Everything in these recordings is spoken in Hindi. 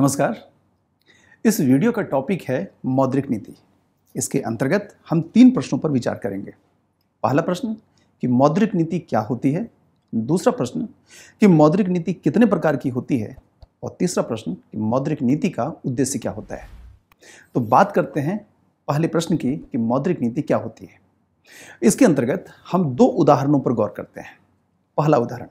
नमस्कार। इस वीडियो का टॉपिक है मौद्रिक नीति। इसके अंतर्गत हम तीन प्रश्नों पर विचार करेंगे। पहला प्रश्न, कि मौद्रिक नीति क्या होती है? दूसरा प्रश्न, कि मौद्रिक नीति कितने प्रकार की होती है? और तीसरा प्रश्न, कि मौद्रिक नीति का उद्देश्य क्या होता है? तो बात करते हैं पहले प्रश्न की, कि मौद्रिक नीति क्या होती है। इसके अंतर्गत हम दो उदाहरणों पर गौर करते हैं। पहला उदाहरण,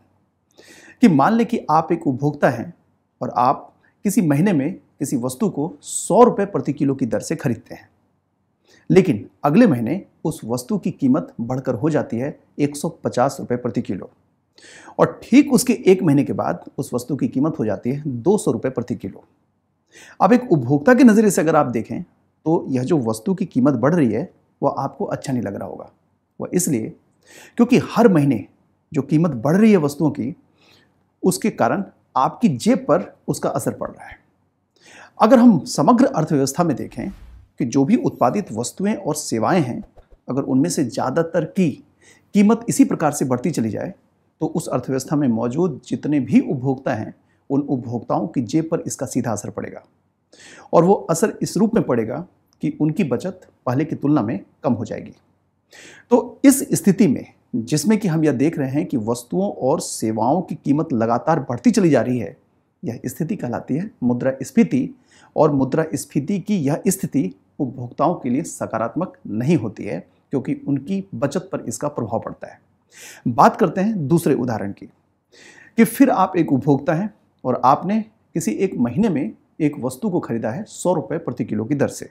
कि मान लें कि आप एक उपभोक्ता हैं और आप किसी महीने में किसी वस्तु को सौ रुपये प्रति किलो की दर से खरीदते हैं। लेकिन अगले महीने उस वस्तु की कीमत बढ़कर हो जाती है एक सौ प्रति किलो। और ठीक उसके एक महीने के बाद उस वस्तु की कीमत हो जाती है दो सौ प्रति किलो। अब एक उपभोक्ता के नज़रिए से अगर आप देखें तो यह जो वस्तु की कीमत बढ़ रही है, वह आपको अच्छा नहीं लग रहा होगा। वह इसलिए क्योंकि हर महीने जो कीमत बढ़ रही है वस्तुओं की, उसके कारण आपकी जेब पर उसका असर पड़ रहा है। अगर हम समग्र अर्थव्यवस्था में देखें कि जो भी उत्पादित वस्तुएँ और सेवाएँ हैं, अगर उनमें से ज़्यादातर की कीमत इसी प्रकार से बढ़ती चली जाए तो उस अर्थव्यवस्था में मौजूद जितने भी उपभोक्ता हैं, उन उपभोक्ताओं की जेब पर इसका सीधा असर पड़ेगा। और वो असर इस रूप में पड़ेगा कि उनकी बचत पहले की तुलना में कम हो जाएगी। तो इस स्थिति में जिसमें कि हम यह देख रहे हैं कि वस्तुओं और सेवाओं की कीमत लगातार बढ़ती चली जा रही है। यह स्थिति कहलाती है मुद्रा स्फीति और मुद्रा स्फीति की यह स्थिति उपभोक्ताओं के लिए सकारात्मक नहीं होती है, क्योंकि उनकी बचत पर इसका प्रभाव पड़ता है। बात करते हैं दूसरे उदाहरण की, कि फिर आप एक उपभोक्ता हैं और आपने किसी एक महीने में एक वस्तु को खरीदा है सौ रुपये प्रति किलो की दर से।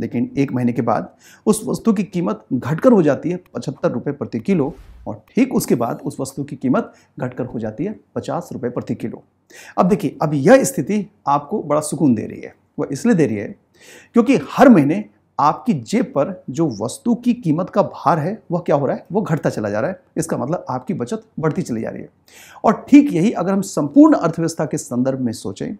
लेकिन एक महीने के बाद उस वस्तु की कीमत घटकर हो जाती है पचहत्तर रुपये प्रति किलो और ठीक उसके बाद उस वस्तु की कीमत घटकर हो जाती है पचास रुपये प्रति किलो। अब देखिए, अब यह स्थिति आपको बड़ा सुकून दे रही है। वह इसलिए दे रही है क्योंकि हर महीने आपकी जेब पर जो वस्तु की कीमत का भार है, वह क्या हो रहा है? वह घटता चला जा रहा है। इसका मतलब आपकी बचत बढ़ती चली जा रही है। और ठीक यही अगर हम संपूर्ण अर्थव्यवस्था के संदर्भ में सोचें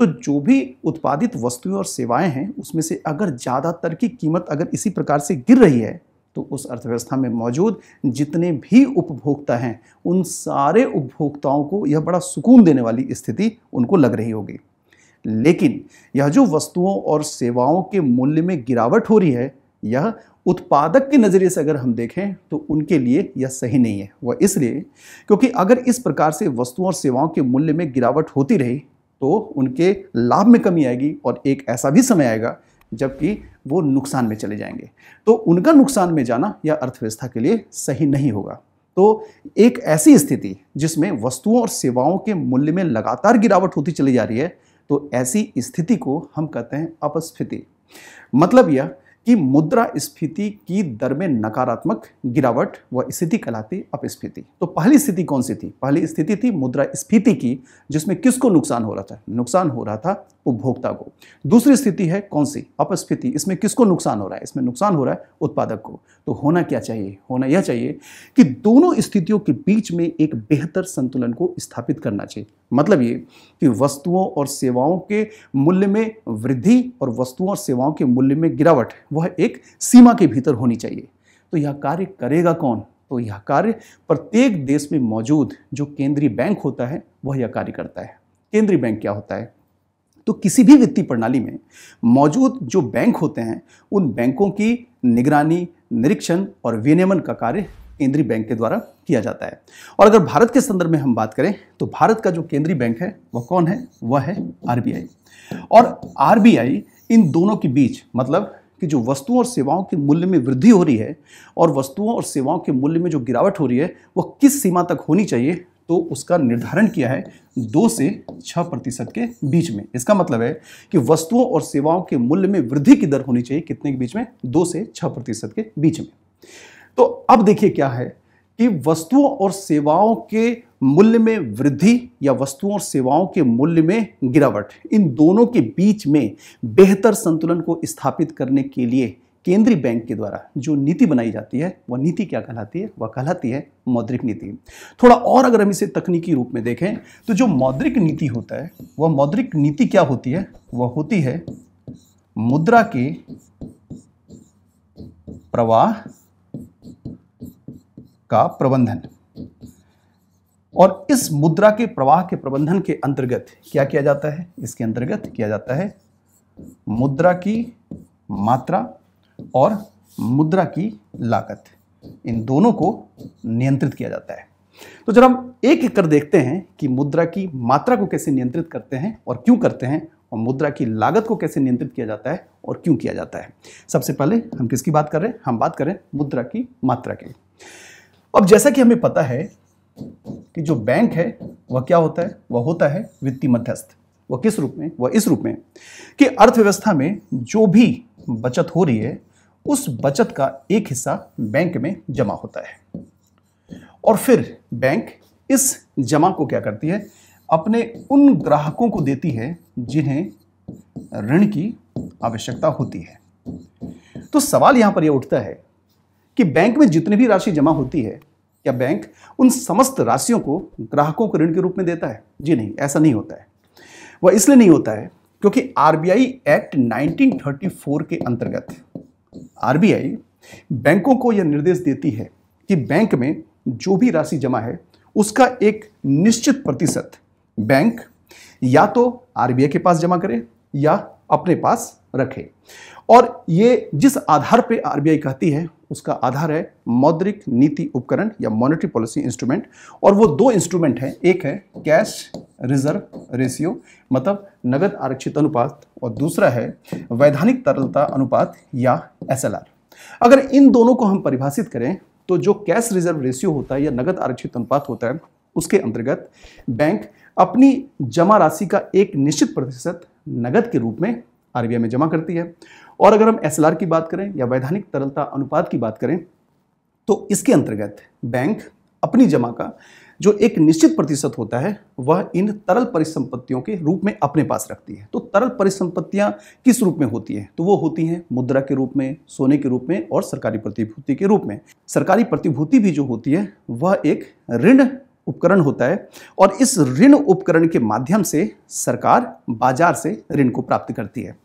तो जो भी उत्पादित वस्तुएँ और सेवाएँ हैं, उसमें से अगर ज़्यादातर की कीमत अगर इसी प्रकार से गिर रही है तो उस अर्थव्यवस्था में मौजूद जितने भी उपभोक्ता हैं, उन सारे उपभोक्ताओं को यह बड़ा सुकून देने वाली स्थिति उनको लग रही होगी। लेकिन यह जो वस्तुओं और सेवाओं के मूल्य में गिरावट हो रही है, यह उत्पादक के नज़रिए से अगर हम देखें तो उनके लिए यह सही नहीं है। वह इसलिए क्योंकि अगर इस प्रकार से वस्तुओं और सेवाओं के मूल्य में गिरावट होती रही तो उनके लाभ में कमी आएगी और एक ऐसा भी समय आएगा, जबकि वो नुकसान में चले जाएँगे। तो उनका नुकसान में जाना यह अर्थव्यवस्था के लिए सही नहीं होगा। तो एक ऐसी स्थिति जिसमें वस्तुओं और सेवाओं के मूल्य में लगातार गिरावट होती चली जा रही है तो ऐसी स्थिति को हम कहते हैं अपस्फीति। मतलब यह कि मुद्रा स्फीति की दर में नकारात्मक गिरावट व स्थिति कहलाती अपस्फीति। तो पहली स्थिति कौन सी थी? पहली स्थिति थी मुद्रा स्फीति की, जिसमें किसको नुकसान हो रहा था? नुकसान हो रहा था उपभोक्ता को। दूसरी स्थिति है कौन सी? अपस्फीति। इसमें किसको नुकसान हो रहा है? इसमें नुकसान हो रहा है उत्पादक को। तो होना क्या चाहिए? होना यह चाहिए कि दोनों स्थितियों के बीच में एक बेहतर संतुलन को स्थापित करना चाहिए। मतलब ये कि वस्तुओं और सेवाओं के मूल्य में वृद्धि और वस्तुओं और सेवाओं के मूल्य में गिरावट वह एक सीमा के भीतर होनी चाहिए। तो यह कार्य करेगा कौन? तो यह कार्य प्रत्येक देश में मौजूद जो केंद्रीय बैंक होता है, वह यह कार्य करता है। केंद्रीय बैंक क्या होता है? तो किसी भी वित्तीय प्रणाली में मौजूद जो बैंक होते हैं, उन बैंकों की निगरानी, निरीक्षण और विनियमन का कार्य केंद्रीय बैंक के द्वारा किया जाता है। और अगर भारत के संदर्भ में हम बात करें तो भारत का जो केंद्रीय बैंक है, वह कौन है? वह है आरबीआई। और आरबीआई इन दोनों के बीच मतलब कि जो वस्तुओं और सेवाओं के मूल्य में वृद्धि हो रही है और वस्तुओं और सेवाओं के मूल्य में जो गिरावट हो रही है, वह किस सीमा तक होनी चाहिए तो उसका निर्धारण किया है दो से छः प्रतिशत के बीच में। इसका मतलब है कि वस्तुओं और सेवाओं के मूल्य में वृद्धि की दर होनी चाहिए कितने के बीच में? दो से छः प्रतिशत के बीच में। तो अब देखिए क्या है कि वस्तुओं और सेवाओं के मूल्य में वृद्धि या वस्तुओं और सेवाओं के मूल्य में गिरावट, इन दोनों के बीच में बेहतर संतुलन को स्थापित करने के लिए केंद्रीय बैंक के द्वारा जो नीति बनाई जाती है, वह नीति क्या कहलाती है? वह कहलाती है मौद्रिक नीति। थोड़ा और अगर हम इसे तकनीकी रूप में देखें तो जो मौद्रिक नीति होता है, वह मौद्रिक नीति क्या होती है? वह होती है मुद्रा के प्रवाह का प्रबंधन। और इस मुद्रा के प्रवाह के प्रबंधन के अंतर्गत क्या किया जाता है? इसके अंतर्गत किया जाता है मुद्रा की मात्रा और मुद्रा की लागत। इन दोनों को नियंत्रित किया जाता है। तो जब हम एक एक कर देखते हैं कि मुद्रा की मात्रा को कैसे नियंत्रित करते हैं और क्यों करते हैं और मुद्रा की लागत को कैसे नियंत्रित किया जाता है और क्यों किया जाता है। सबसे पहले हम किसकी बात कर रहे हैं? हम बात करें मुद्रा की मात्रा की। अब जैसा कि हमें पता है कि जो बैंक है, वह क्या होता है? वह होता है वित्तीय मध्यस्थ। वह किस रूप में? वह इस रूप में कि अर्थव्यवस्था में जो भी बचत हो रही है, उस बचत का एक हिस्सा बैंक में जमा होता है। और फिर बैंक इस जमा को क्या करती है? अपने उन ग्राहकों को देती है, जिन्हें ऋण की आवश्यकता होती है। तो सवाल यहाँ पर यह उठता है कि बैंक में जितनी भी राशि जमा होती है क्या बैंक उन समस्त राशियों को ग्राहकों को ऋण के रूप में देता है। जी नहीं, ऐसा नहीं होता है। वह इसलिए नहीं होता है क्योंकि आरबीआई एक्ट 1934 के अंतर्गत आरबीआई बैंकों को यह निर्देश देती है कि बैंक में जो भी राशि जमा है, उसका एक निश्चित प्रतिशत बैंक या तो आरबीआई के पास जमा करे या अपने पास रखे। और ये जिस आधार पे आरबीआई कहती है, उसका आधार है मौद्रिक नीति उपकरण या मॉनेटरी पॉलिसी इंस्ट्रूमेंट और वो दो इंस्ट्रूमेंट हैं। एक है कैश रिज़र्व रेशियो मतलब नगद आरक्षित अनुपात और दूसरा है वैधानिक तरलता अनुपात या एसएलआर अगर इन दोनों को हम परिभाषित करें तो जो कैश रिज़र्व रेशियो होता है या नगद आरक्षित अनुपात होता है, उसके अंतर्गत बैंक अपनी जमा राशि का एक निश्चित प्रतिशत नगद के रूप में आरबीआई में जमा करती है। और अगर हम एसएलआर की बात करें या वैधानिक तरलता अनुपात की बात करें तो इसके अंतर्गत बैंक अपनी जमा का जो एक निश्चित प्रतिशत होता है, वह इन तरल परिसंपत्तियों के रूप में अपने पास रखती है। तो तरल परिसंपत्तियाँ किस रूप में होती हैं? तो वो होती हैं मुद्रा के रूप में, सोने के रूप में और सरकारी प्रतिभूति के रूप में। सरकारी प्रतिभूति भी जो होती है, वह एक ऋण उपकरण होता है और इस ऋण उपकरण के माध्यम से सरकार बाज़ार से ऋण को प्राप्त करती है।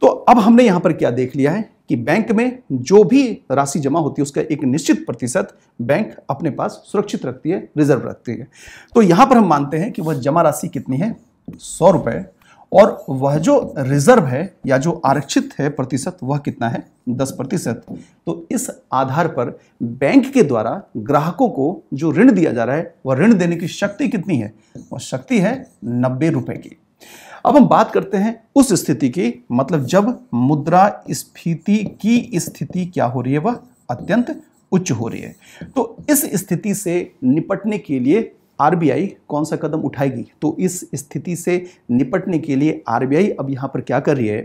तो अब हमने यहाँ पर क्या देख लिया है कि बैंक में जो भी राशि जमा होती है, उसका एक निश्चित प्रतिशत बैंक अपने पास सुरक्षित रखती है, रिज़र्व रखती है। तो यहाँ पर हम मानते हैं कि वह जमा राशि कितनी है? सौ रुपए। और वह जो रिज़र्व है या जो आरक्षित है प्रतिशत, वह कितना है? दस प्रतिशत। तो इस आधार पर बैंक के द्वारा ग्राहकों को जो ऋण दिया जा रहा है, वह ऋण देने की शक्ति कितनी है? वह शक्ति है नब्बे रुपए की। अब हम बात करते हैं उस स्थिति की मतलब जब मुद्रा स्फीति की स्थिति क्या हो रही है, वह अत्यंत उच्च हो रही है। तो इस स्थिति से निपटने के लिए आरबीआई कौन सा कदम उठाएगी? तो इस स्थिति से निपटने के लिए आरबीआई अब यहाँ पर क्या कर रही है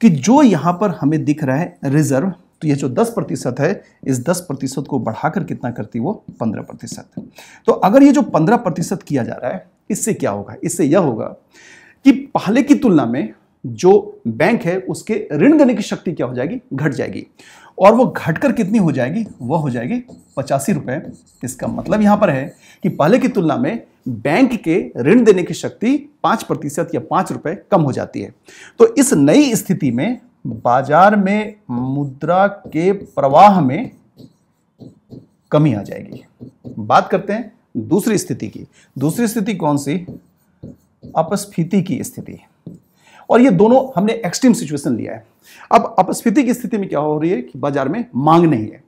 कि जो यहाँ पर हमें दिख रहा है रिज़र्व तो ये जो 10 प्रतिशत है, इस 10 प्रतिशत को बढ़ाकर कितना करती वो 15 प्रतिशत। तो अगर ये जो 15 प्रतिशत किया जा रहा है, इससे क्या होगा? इससे यह होगा कि पहले की तुलना में जो बैंक है, उसके ऋण देने की शक्ति क्या हो जाएगी? घट जाएगी। और वो घटकर कितनी हो जाएगी? वह हो जाएगी पचासी रुपए। इसका मतलब यहाँ पर है कि पहले की तुलना में बैंक के ऋण देने की शक्ति पाँच प्रतिशत या पाँच रुपए कम हो जाती है। तो इस नई स्थिति में बाज़ार में मुद्रा के प्रवाह में कमी आ जाएगी। बात करते हैं दूसरी स्थिति की। दूसरी स्थिति कौन सी? अपस्फीति की स्थिति। और ये दोनों हमने एक्सट्रीम सिचुएशन लिया है। अब अपस्फीति की स्थिति में क्या हो रही है कि बाज़ार में मांग नहीं है।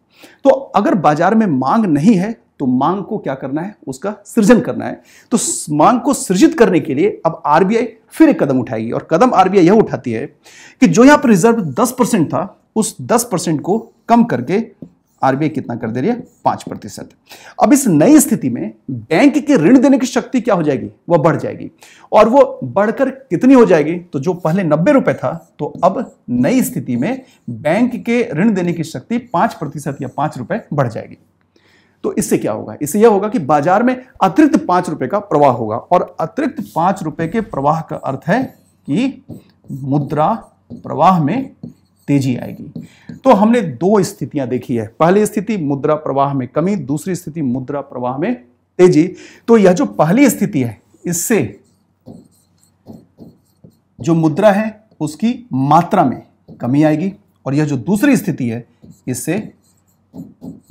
तो अगर बाज़ार में मांग नहीं है तो मांग को क्या करना है? उसका सृजन करना है। तो मांग को सृजित करने के लिए अब आरबीआई फिर एक कदम उठाएगी। और कदम आरबीआई यह उठाती है कि जो यहाँ पर रिज़र्व 10 परसेंट था, उस 10 परसेंट को कम करके आरबीआई कितना कर दे रही है? पाँच प्रतिशत। अब इस नई स्थिति में बैंक के ऋण देने की शक्ति क्या हो जाएगी? वह बढ़ जाएगी। और वो बढ़कर कितनी हो जाएगी? तो जो पहले नब्बे रुपए था तो अब नई स्थिति में बैंक के ऋण देने की शक्ति पाँच प्रतिशत या पाँच रुपए बढ़ जाएगी। तो इससे क्या होगा? इससे यह होगा कि बाज़ार में अतिरिक्त पाँच रुपए का प्रवाह होगा। और अतिरिक्त पाँच रुपए के प्रवाह का अर्थ है कि मुद्रा प्रवाह में तेज़ी आएगी। तो हमने दो स्थितियाँ देखी है। पहली स्थिति मुद्रा प्रवाह में कमी, दूसरी स्थिति मुद्रा प्रवाह में तेज़ी। तो यह जो पहली स्थिति है, इससे जो मुद्रा है, उसकी मात्रा में कमी आएगी और यह जो दूसरी स्थिति है, इससे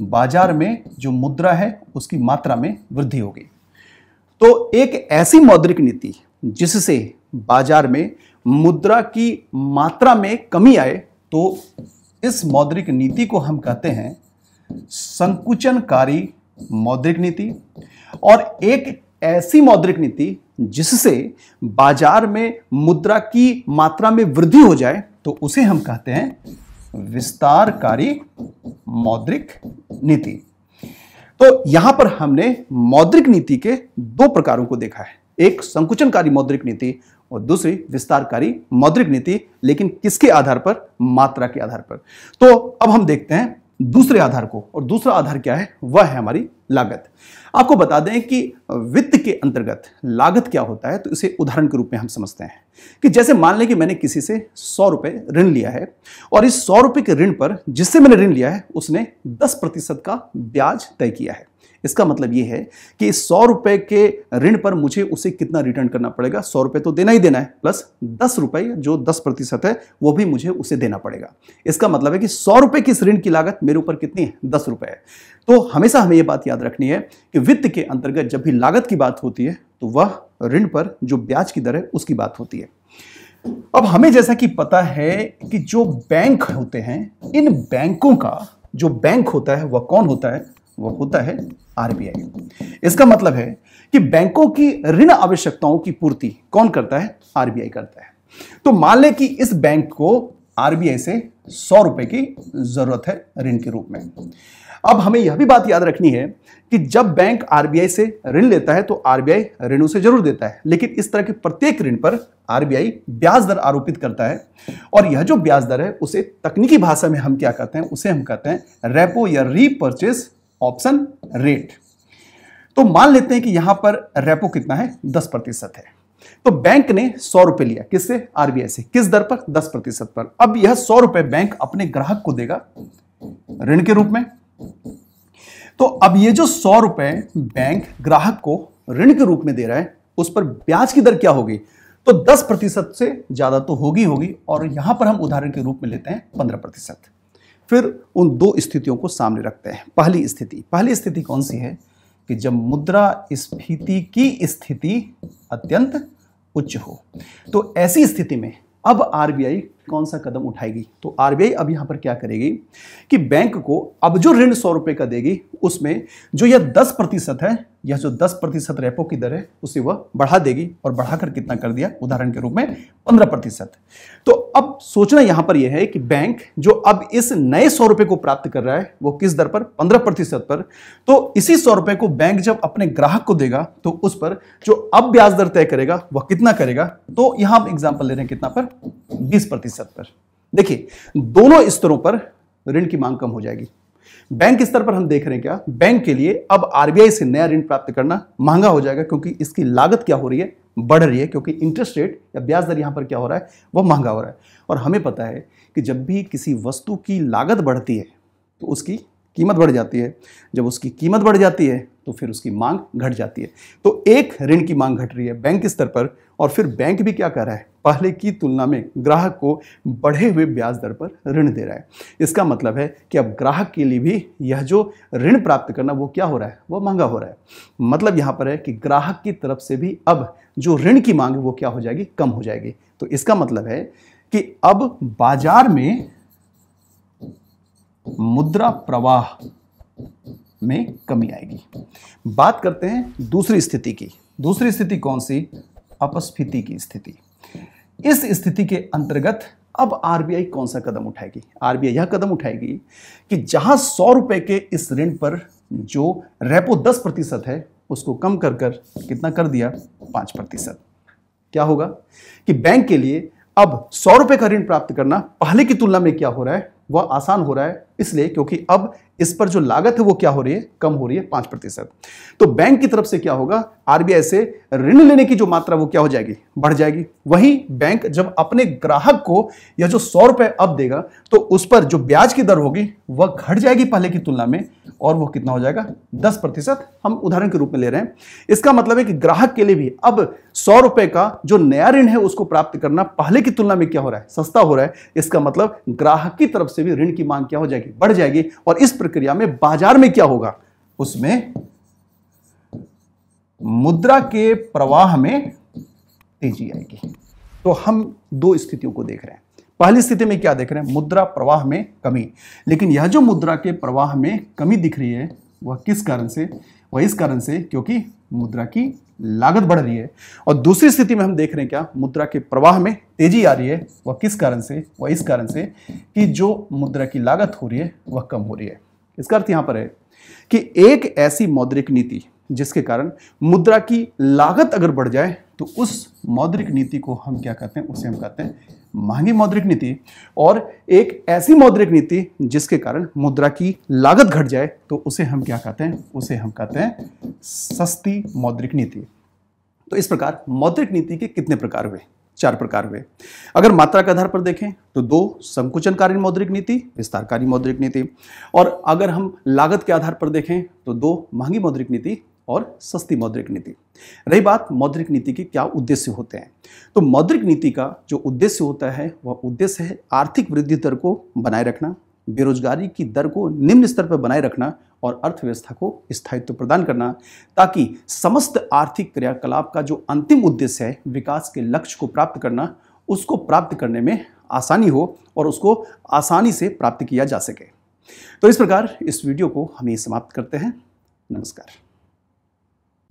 बाज़ार में जो मुद्रा है, उसकी मात्रा में वृद्धि होगी। तो एक ऐसी मौद्रिक नीति जिससे बाज़ार में मुद्रा की मात्रा में कमी आए तो इस मौद्रिक नीति को हम कहते हैं संकुचनकारी मौद्रिक नीति। और एक ऐसी मौद्रिक नीति जिससे बाज़ार में मुद्रा की मात्रा में वृद्धि हो जाए तो उसे हम कहते हैं विस्तारकारी मौद्रिक नीति। तो यहाँ पर हमने मौद्रिक नीति के दो प्रकारों को देखा है। एक संकुचनकारी मौद्रिक नीति और दूसरी विस्तारकारी मौद्रिक नीति, लेकिन किसके आधार पर? मात्रा के आधार पर। तो अब हम देखते हैं दूसरे आधार को, और दूसरा आधार क्या है? वह है हमारी लागत। आपको बता दें कि वित्त के अंतर्गत लागत क्या होता है तो इसे उदाहरण के रूप में हम समझते हैं कि जैसे मान लें कि मैंने किसी से सौ रुपए ऋण लिया है, और इस सौ रुपए के ऋण पर जिससे मैंने ऋण लिया है, उसने दस प्रतिशत का ब्याज तय किया है। इसका मतलब ये है कि सौ रुपए के ऋण पर मुझे उसे कितना रिटर्न करना पड़ेगा? सौ रुपए तो देना ही देना है प्लस दस रुपए जो दस प्रतिशत है, वो भी मुझे उसे देना पड़ेगा। इसका मतलब है कि सौ रुपए की इस ऋण की लागत मेरे ऊपर कितनी है? दस रुपए है। तो हमेशा हमें यह बात याद रखनी है कि वित्त के अंतर्गत जब भी लागत की बात होती है तो वह ऋण पर जो ब्याज की दर है, उसकी बात होती है। अब हमें जैसा कि पता है कि जो बैंक होते हैं, इन बैंकों का जो बैंक होता है, वह कौन होता है? वो होता है आरबीआई। इसका मतलब है कि बैंकों की ऋण आवश्यकताओं की पूर्ति कौन करता है? आरबीआई करता है। तो मान लें कि इस बैंक को आरबीआई से सौ रुपए की ज़रूरत है ऋण के रूप में। अब हमें यह भी बात याद रखनी है कि जब बैंक आरबीआई से ऋण लेता है तो आरबीआई ऋण उसे ज़रूर देता है। लेकिन इस तरह के प्रत्येक ऋण पर आरबीआई ब्याज दर आरोपित करता है और यह जो ब्याज दर है, उसे तकनीकी भाषा में हम क्या कहते हैं? उसे हम कहते हैं रेपो या रीपर्चेज ऑप्शन रेट। तो मान लेते हैं कि यहाँ पर रेपो कितना है? दस प्रतिशत है। तो बैंक ने सौ रुपए लिया। किससे? आरबीआई से। किस दर पर? दस प्रतिशत पर। अब यह सौ रुपए बैंक अपने ग्राहक को देगा ऋण के रूप में। तो अब ये जो सौ रुपए बैंक ग्राहक को ऋण के रूप में दे रहा है, उस पर ब्याज की दर क्या होगी? तो दस प्रतिशत से ज़्यादा तो होगी होगी। और यहाँ पर हम उदाहरण के रूप में लेते हैं, पंद्रह प्रतिशत। फिर उन दो स्थितियों को सामने रखते हैं। पहली स्थिति पहली स्थिति कौन सी है कि जब मुद्रा स्फीति की स्थिति अत्यंत उच्च हो तो ऐसी स्थिति में अब आरबीआई कौन सा कदम उठाएगी? तो आरबीआई अब यहाँ पर क्या करेगी कि बैंक को अब जो ऋण सौ रुपए का देगी, उसमें जो यह दस प्रतिशत है यह जो दस प्रतिशत रेपो की दर है, उसे वह बढ़ा देगी और बढ़ाकर कितना कर दिया? उदाहरण के रूप में पंद्रह प्रतिशत। तो अब सोचना यहाँ पर यह है कि बैंक जो अब इस नए सौ रुपए को प्राप्त कर रहा है, वो किस दर पर? पंद्रह प्रतिशत पर। तो इसी सौ रुपए को बैंक जब अपने ग्राहक को देगा तो उस पर जो अब ब्याज दर तय करेगा, वह कितना करेगा? तो यहाँ हम एग्ज़ाम्पल ले रहे हैं कितना पर? बीस प्रतिशत पर। देखिए, दोनों स्तरों पर ऋण की मांग कम हो जाएगी। बैंक स्तर पर हम देख रहे हैं क्या? बैंक के लिए अब आरबीआई से नया ऋण प्राप्त करना महँगा हो जाएगा क्योंकि इसकी लागत क्या हो रही है? बढ़ रही है क्योंकि इंटरेस्ट रेट या ब्याज दर यहाँ पर क्या हो रहा है? वह महँगा हो रहा है। और हमें पता है कि जब भी किसी वस्तु की लागत बढ़ती है तो उसकी कीमत बढ़ जाती है। जब उसकी कीमत बढ़ जाती है तो फिर उसकी मांग घट जाती है। तो एक ऋण की मांग घट रही है बैंक स्तर पर और फिर बैंक भी क्या कर रहा है? पहले की तुलना में ग्राहक को बढ़े हुए ब्याज दर पर ऋण दे रहा है। इसका मतलब है कि अब ग्राहक के लिए भी यह जो ऋण प्राप्त करना वो क्या हो रहा है? वो महँगा हो रहा है। मतलब यहाँ पर है कि ग्राहक की तरफ़ से भी अब जो ऋण की मांग वो क्या हो जाएगी? कम हो जाएगी। तो इसका मतलब है कि अब बाज़ार में मुद्रा प्रवाह में कमी आएगी। बात करते हैं दूसरी स्थिति की। दूसरी स्थिति कौन सी? अपस्फीति की स्थिति। इस स्थिति के अंतर्गत अब आरबीआई कौन सा कदम उठाएगी? आरबीआई यह कदम उठाएगी कि जहाँ सौ रुपए के इस ऋण पर जो रेपो दस प्रतिशत है, उसको कम कर कर कितना कर दिया? पाँच प्रतिशत। क्या होगा कि बैंक के लिए अब सौ रुपए का ऋण प्राप्त करना पहले की तुलना में क्या हो रहा है? वह आसान हो रहा है। इसलिए क्योंकि अब इस पर जो लागत है वो क्या हो रही है? कम हो रही है पाँच प्रतिशत। तो बैंक की तरफ़ से क्या होगा? आरबीआई से ऋण लेने की जो मात्रा, वो क्या हो जाएगी? बढ़ जाएगी। वहीं बैंक जब अपने ग्राहक को यह जो सौ रुपए अब देगा तो उस पर जो ब्याज की दर होगी, वह घट जाएगी पहले की तुलना में, और वह कितना हो जाएगा? दस प्रतिशत हम उदाहरण के रूप में ले रहे हैं। इसका मतलब है कि ग्राहक के लिए भी अब सौ रुपए का जो नया ऋण है, उसको प्राप्त करना पहले की तुलना में क्या हो रहा है? सस्ता हो रहा है। इसका मतलब ग्राहक की तरफ़ से भी ऋण की मांग क्या हो जाएगी? बढ़ जाएगी। और इस प्रक्रिया में बाज़ार में क्या होगा? उसमें मुद्रा के प्रवाह में तेज़ी आएगी। तो हम दो स्थितियों को देख रहे हैं। पहली स्थिति में क्या देख रहे हैं? मुद्रा प्रवाह में कमी। लेकिन यह जो मुद्रा के प्रवाह में कमी दिख रही है, वह किस कारण से? वह इस कारण से क्योंकि मुद्रा की लागत बढ़ रही है। और दूसरी स्थिति में हम देख रहे हैं क्या? मुद्रा के प्रवाह में तेज़ी आ रही है। वह किस कारण से? वह इस कारण से कि जो मुद्रा की लागत हो रही है, वह कम हो रही है। इसका अर्थ यहाँ पर है कि एक ऐसी मौद्रिक नीति जिसके कारण मुद्रा की लागत अगर बढ़ जाए तो उस मौद्रिक नीति को हम क्या कहते हैं? उसे हम कहते हैं महँगी मौद्रिक नीति। और एक ऐसी मौद्रिक नीति जिसके कारण मुद्रा की लागत घट जाए तो उसे हम क्या कहते हैं? उसे हम कहते हैं सस्ती मौद्रिक नीति। तो इस प्रकार मौद्रिक नीति के कितने प्रकार हुए? चार प्रकार हुए। अगर मात्रा के आधार पर देखें तो दो संकुचनकारी मौद्रिक नीति, विस्तारकारी मौद्रिक नीति। और अगर हम लागत के आधार पर देखें तो दो महँगी मौद्रिक नीति और सस्ती मौद्रिक नीति। रही बात मौद्रिक नीति के क्या उद्देश्य होते हैं? तो मौद्रिक नीति का जो उद्देश्य होता है, वह उद्देश्य है आर्थिक वृद्धि दर को बनाए रखना, बेरोजगारी की दर को निम्न स्तर पर बनाए रखना और अर्थव्यवस्था को स्थायित्व प्रदान करना, ताकि समस्त आर्थिक क्रियाकलाप का जो अंतिम उद्देश्य है, विकास के लक्ष्य को प्राप्त करना, उसको प्राप्त करने में आसानी हो और उसको आसानी से प्राप्त किया जा सके। तो इस प्रकार इस वीडियो को हम ये समाप्त करते हैं। नमस्कार।